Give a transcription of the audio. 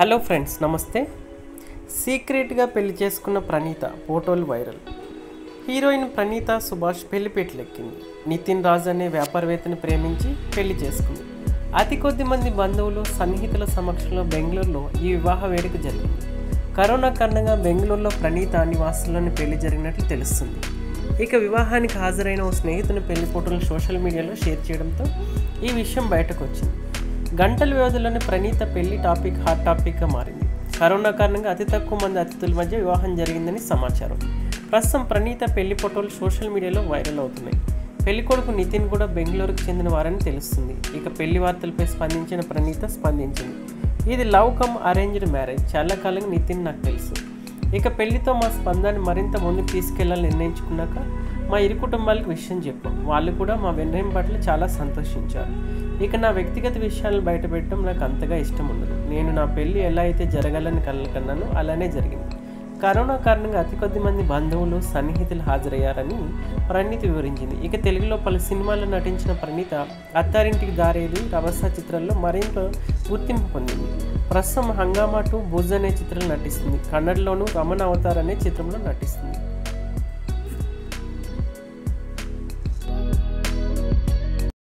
Hello friends నమస్తే. సీక్రెట్గా పెళ్ళి చేసుకున్న ప్రణీత ఫోటోలు వైరల్. హీరోయిన్ ప్రణీత సుభాష్ పెళ్ళిపేటలెక్కింది నితిన్ రాజ్ అనే వ్యాపారవేత్తని ప్రేమించి పెళ్ళి చేసుకుంది. అతి కొద్ది మంది బంధువులు సన్నిహితుల సమక్షంలో బెంగళూరులో ఈ వివాహ వేడుక జరిగింది. కరోనా కారణంగా బెంగళూరులో ప్రణీత నివాసంలోని పెళ్ళి జరిగినట్లు తెలుస్తుంది. ఇక వివాహానికి హాజరైన ఓ స్నేహితుని పెళ్ళి ఫోటోలు సోషల్ మీడియాలో షేర్ చేయడంతో ఈ విషయం బయటకు వచ్చింది గంటల వ్యవధిలోనే ప్రణీత పెళ్ళి టాపిక్ హాట్ టాపిక్గా మారింది. కరోనా కారణంగా అతి తక్కువ మంది అతిథుల మధ్య వివాహం జరిగిందని సమాచారం. ప్రస్తుతం ప్రణీత పెళ్ళి ఫోటోలు సోషల్ మీడియాలో వైరల్ అవుతున్నాయి. పెళ్ళి కొడుకు నితిన్ కూడా బెంగళూరుకు చెందిన వారని తెలుస్తుంది. ఇక పెళ్ళి వార్తలపై స్పందించిన ప్రణీత స్పందించింది. ఇది లవ్ కమ్ అరేంజ్డ్ మ్యారేజ్. చాలా కాలంగా నితిన్ నాకు తెలుసు. ఇక పెళ్ళితో మా స్పందాన్ని మరింత ముందుకు తీసుకెళ్ళాలని నిర్ణయించుకున్నాక మా ఇరు కుటుంబాలకు విషయం చెప్పాం. వాళ్ళు కూడా మా నిర్ణయం పట్ల చాలా సంతోషించారు. ఇక నా వ్యక్తిగత విషయాలను బయటపెట్టడం నాకు అంతగా ఇష్టం ఉండదు. నేను నా పెళ్ళి ఎలా అయితే జరగాలని కలకన్నాను అలానే జరిగింది. కరోనా కారణంగా అతి కొద్ది మంది బంధువులు సన్నిహితులు హాజరయ్యారని ప్రణీత్ వివరించింది. ఇక తెలుగులో పలు సినిమాల్లో నటించిన ప్రణీత అత్తారింటికి దారేది రభస చిత్రాల్లో మరింత గుర్తింపు పొందింది. ప్రస్తుతం హంగామా టు బుజ్ అనే చిత్రంలో నటిస్తుంది. కన్నడలోనూ రమణ అవతార్ అనే చిత్రంలో నటిస్తుంది.